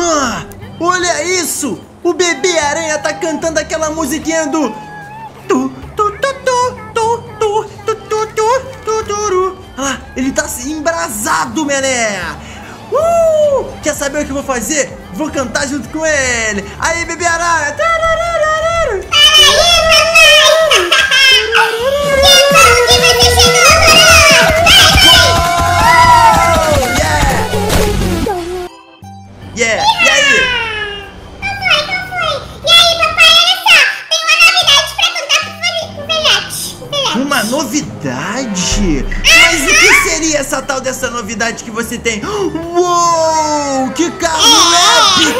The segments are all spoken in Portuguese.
Ah, olha isso! O bebê aranha tá cantando aquela musiquinha do. Tu, tu, turu. Ah, ele tá assim, embrasado, mané! Uh! Quer saber o que eu vou fazer? Vou cantar junto com ele! Aí, bebê. Oh, yeah! Yeah! E aí? Novidade? Mas o que seria essa tal dessa novidade que você tem? Uou! Que carro épico!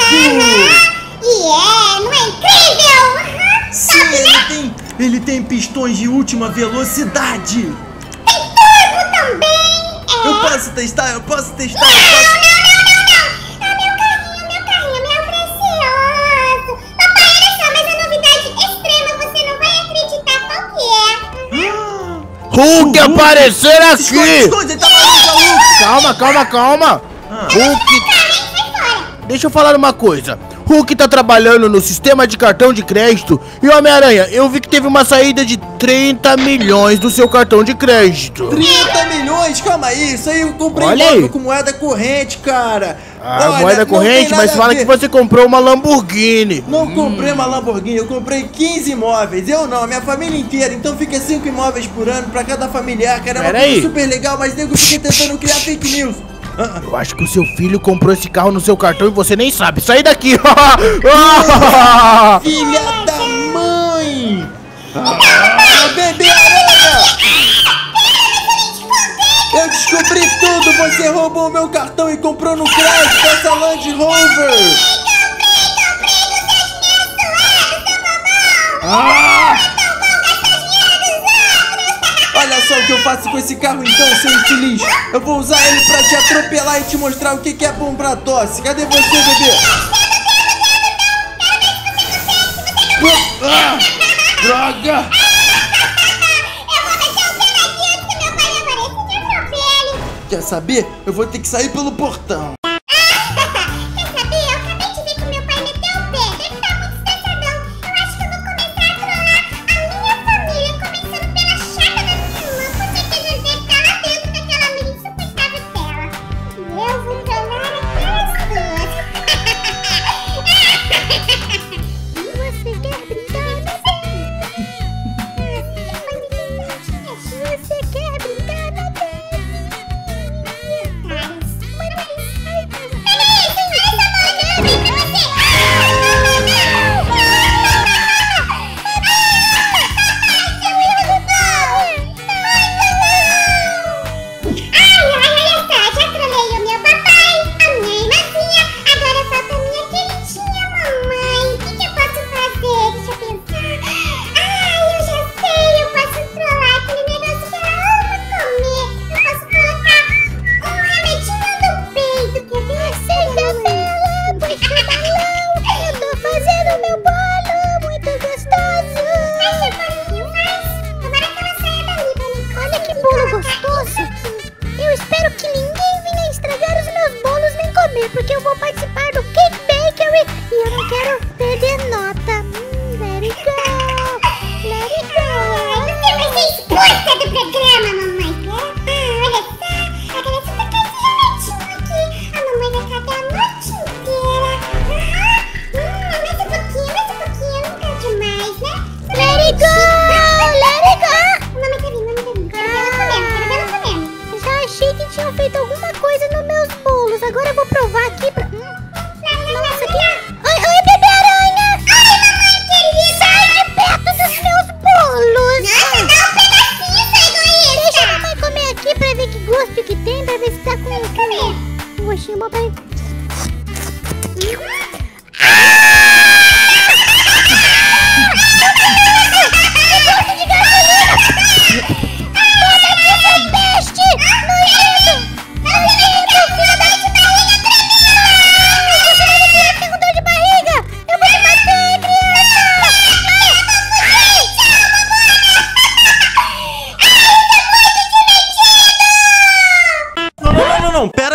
E é, não é incrível? Aham, Sim, top, ele né? tem, ele tem pistões de última velocidade. Tem turbo também. É. Eu posso testar, eu posso testar, Não, eu não, posso... Hulk aparecer se esconde, aqui! esconde, ele tá maluco. Calma, calma, calma! Ah. Hulk, deixa eu falar uma coisa. Hulk tá trabalhando no sistema de cartão de crédito e Homem-Aranha, eu vi que teve uma saída de 30 milhões do seu cartão de crédito. 30 milhões, calma aí, isso aí eu comprei Olha aí. com moeda corrente, cara. Ah, Olha, moeda corrente, mas fala que você comprou uma Lamborghini. Não comprei uma Lamborghini, eu comprei 15 imóveis. Eu não, a minha família inteira. Então fica 5 imóveis por ano pra cada familiar, cara. É uma coisa super legal, mas nego fica tentando criar fake news. Ah, Eu acho que o seu filho comprou esse carro no seu cartão e você nem sabe. Sai daqui! ah, filha da mãe! Ah, bebê aranha! Eu descobri Você roubou o meu cartão e comprou no crédito essa Land Rover! Ah! Olha só o que eu faço com esse carro então, seu infeliz! Eu vou usar ele pra te atropelar e te mostrar o que que é bom pra tosse! Cadê você, bebê? Ah, droga! Quer saber? Eu vou ter que sair pelo portão.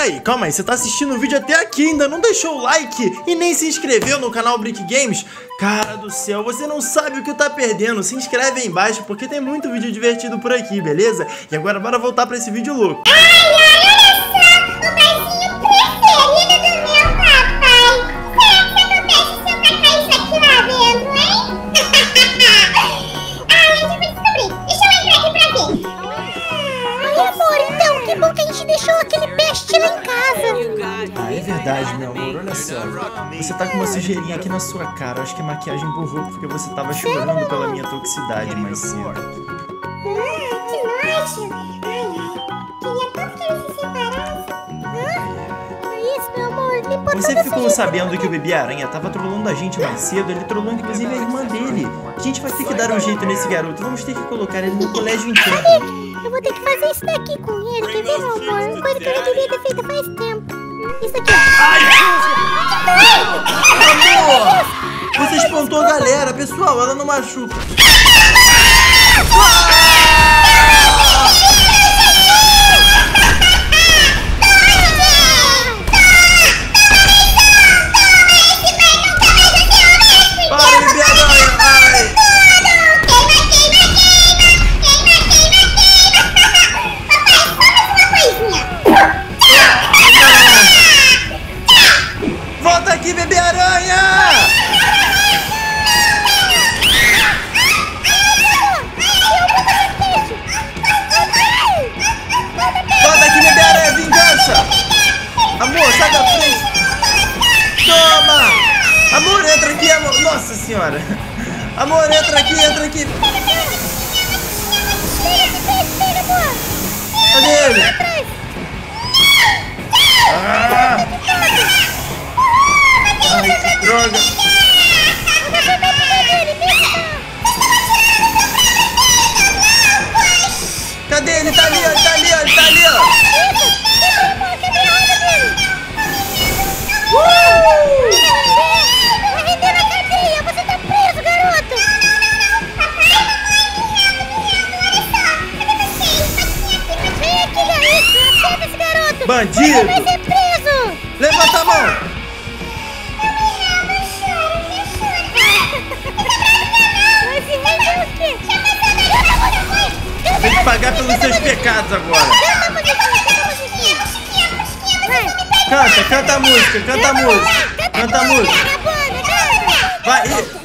Peraí, calma aí. Você tá assistindo o vídeo até aqui, ainda não deixou o like e nem se inscreveu no canal Brick Games? Cara do céu, você não sabe o que tá perdendo. Se inscreve aí embaixo porque tem muito vídeo divertido por aqui, beleza? E agora bora voltar pra esse vídeo louco. Ai, ai, olha então, que bom que a gente deixou aquele peste lá em casa. Ah, é verdade, meu amor. Olha só. Você tá com uma sujeirinha aqui na sua cara. Acho que a maquiagem borrou porque você tava chorando pela minha toxicidade mais cedo. Ah, que nojo! Ai, ai, queria tanto que eles se separassem. Ah, é isso, meu amor, Você ficou sabendo que o bebê aranha tava trolando a gente mais cedo? Ele trollou inclusive a irmã dele. A gente vai ter que dar um jeito nesse garoto. Vamos ter que colocar ele no colégio interno. Eu vou ter que fazer isso daqui com ele, quer ver, meu amor? Uma coisa que eu já devia ter feito faz tempo. Isso aqui, ó. Amor! Você espantou a galera. Pessoal, ela não machuca. Para, Volta aqui, bebê aranha! Volta aqui, bebê aranha! Vingança! Amor, sai da frente! Toma! Amor, entra aqui, amor! Nossa senhora! Amor, entra aqui, entra aqui! Cadê ele? Ah! Ai, que droga! Cadê ele? Tá ali, ó, ele tá ali, ó, ele tá ali, ó! Vai render na cadeia! Você tá preso, garoto! Bandido! Você vai ser preso! Levanta a mão! Pagar pelos seus pecados agora! Canta! Canta a música, canta a música! Canta a música! Vai!